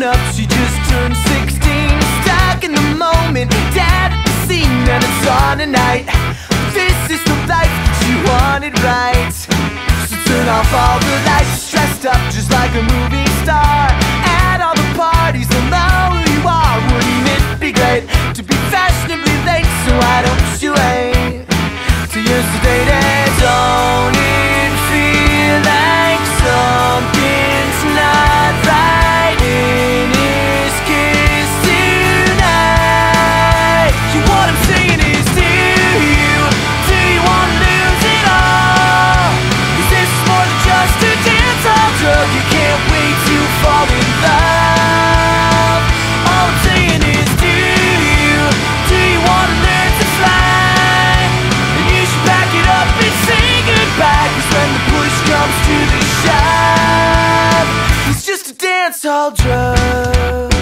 grown up, she just turned 16 Stuck in the moment, dad at the scene And it's on night. This is the life she wanted right? So turn off all the lights. Dressed up just like a movie star. At all the parties, they'll know who you are Wouldn't it be great to be fashionably late? So why don't you wait Till you're dance hall drug.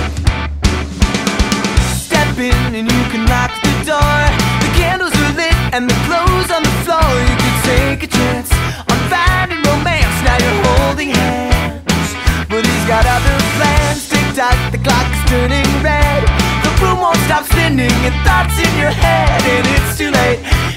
Step in and you can lock the door. The candles are lit and the clothes on the floor. You could take a chance on finding romance. Now you're holding hands, but he's got other plans. Tick tock, the clock is turning red. The room won't stop spinning and thoughts in your head, and it's too late.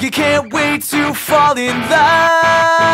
You can't wait to fall in love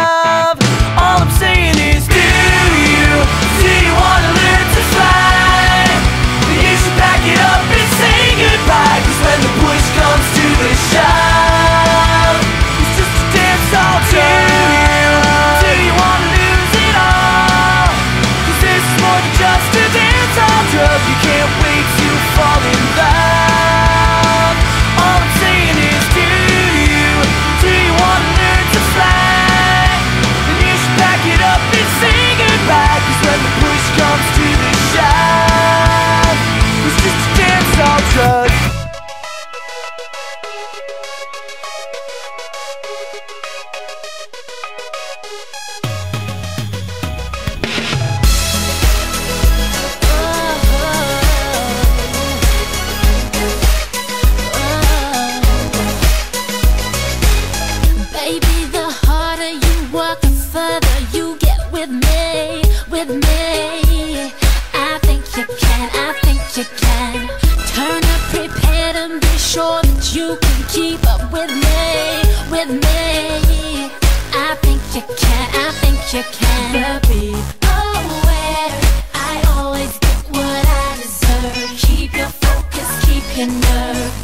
with me. I think you can, I think you can. Turn up, prepared, and be sure that you can keep up with me, with me. I think you can, I think you can. Baby, oh, where I always get what I deserve. Keep your focus, keep your nerve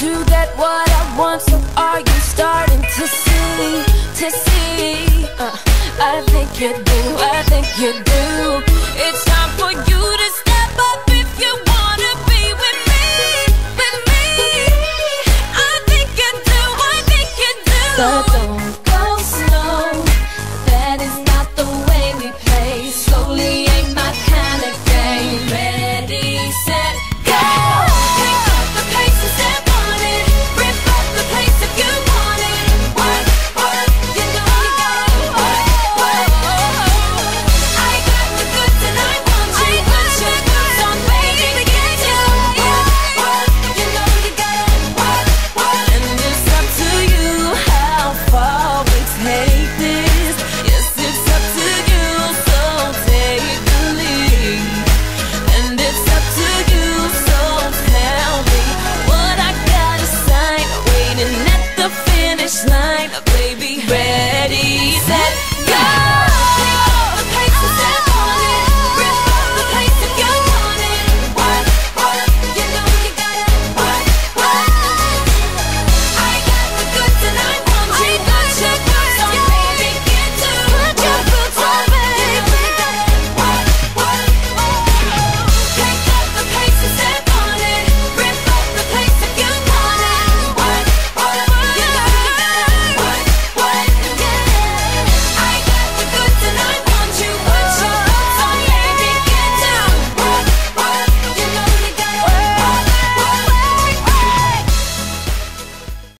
to get what I want. So are you starting to see, to see? Uh, I think you do, I think you do. It's time for you